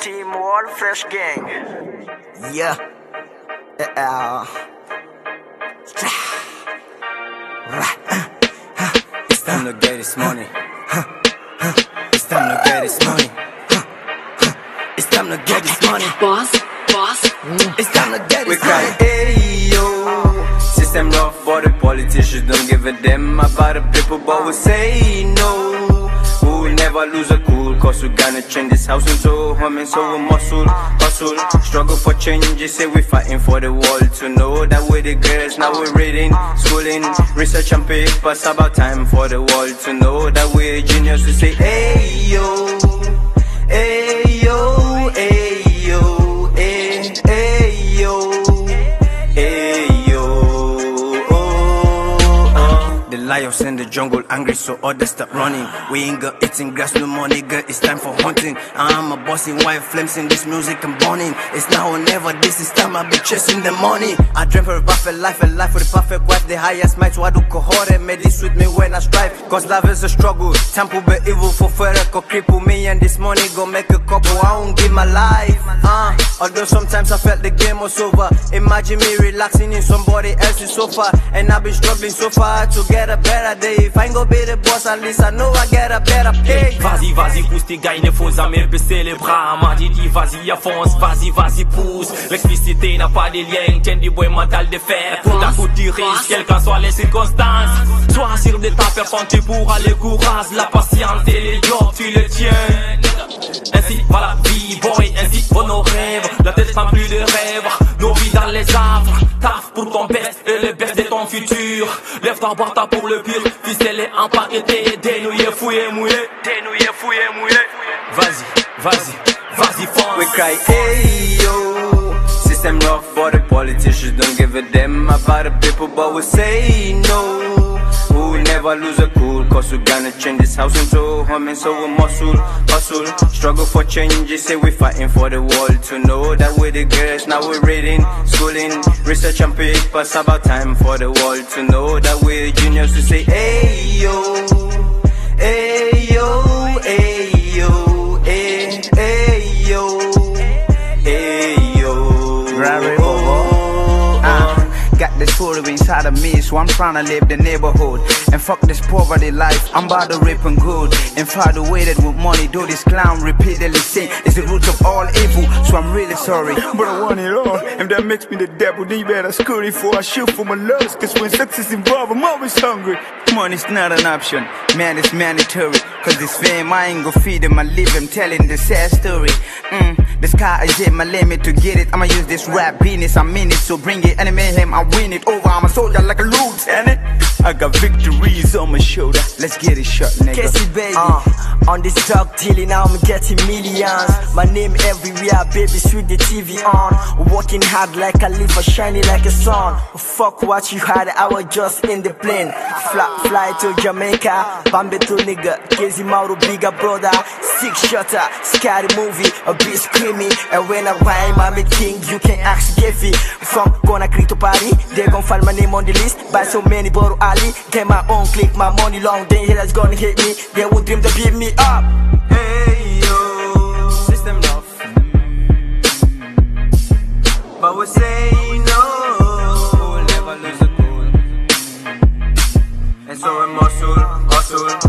Team World Fresh Gang. Yeah. Uh, It's time to get this money. It's time to get this money. It's time to get this money. Boss, boss, It's time to get this money. We cry, hey yo. System rough, but the politicians don't give a damn about the people, but we say no. Never lose a cool, cause we gonna change this house into and so we muscle, hustle, struggle for change. Say we fighting for the world to know that we're the girls. Now we're reading, schooling, research and papers about time for the world to know that we're genius. We say, hey yo, hey yo, hey lions in the jungle angry, so others stop running. We ain't got eating grass, no more nigga. It's time for hunting. I'm a boss in white flames in this music I'm burning. It's now or never. This is time I be chasing the money. I dream for a perfect life, a life the perfect wife. The highest might, why do cohort made this with me when I strive? Cause love is a struggle. Temple be evil for further, could cripple me and this money go make a couple. I won't give my life. Although sometimes I felt the game was over. Imagine me relaxing in somebody else's sofa. And I've been struggling so far to get a better day. If I ain't gonna be the boss, at least I know I get a better pay. Vas-y, vas-y, pousse tes gars, il ne faut jamais baisser les bras. M'a dit, vas-y, avance, vas-y, vas-y, pousse. L'électricité n'a pas de lien, tiens du bois mental de fer. Tout à coup, tu risques, quelles qu'en soient les circonstances. Sois sûr de ta personne, tu pourras le courage, la patience et les jobs, tu les tiens. Ainsi va la vie, boy, ainsi vont nos rêves. La tête sans plus de rêves, nos vies dans les arbres. Taf pour ton best et le best de ton futur. Lève ta boîte pour le pire, ficelé, empaqueté, dénouillé, fouillé, mouillé. Dénouillé, fouillé, mouillé. Vas-y, vas-y, vas-y, We fonce. cry, hey yo. System rough, but the politicians don't give a damn about the people, but we say no. Never lose a cool, cause we gonna change this house into and so we muscle, hustle, struggle for change. Say we fighting for the world to know that we're the girls. Now we're reading, schooling, research and papers about time for the world to know that we're genius. We say, hey yo, hey yo, hey inside of me, so I'm trying to live the neighborhood. And fuck this poverty life, I'm about to rip and good. Infatuated with money, do this clown repeatedly say it's the root of all evil, so I'm really sorry. But I want it all, and that makes me the devil. Then you better scurry for I shoot for my lust, cause when sex is involved, I'm always hungry. Money's not an option, man, it's mandatory. Cause this fame, I ain't gonna feed him, I live him telling the sad story. Mm, the sky is hit my limit to get it. I'ma use this rap business, I'm in it, so bring it. Any him, I win it over. I'm a soldier like a lieutenant. I got victories on my shoulder. Let's get it shot, nigga. Casey baby. Uh, on this drug dealing, now I'm getting millions. My name everywhere, baby, switch the TV on. Working hard like a liver, shining like a sun. Fuck what you had, I was just in the plane. Fly, fly to Jamaica, Bambi to nigga, Casey Mauro, bigger brother. Six shutter, scary movie, a bit screaming. And when I rhyme, I'm a king, you can ask Geffy. From gonna to party, they gon' find my name on the list. By so many, Boro Ali. Get my own click, my money long, then haters gonna hate me. They would dream to beat me up. hey yo, system rough. But we say no, we'll never lose a cool. And so we muscle, hustle.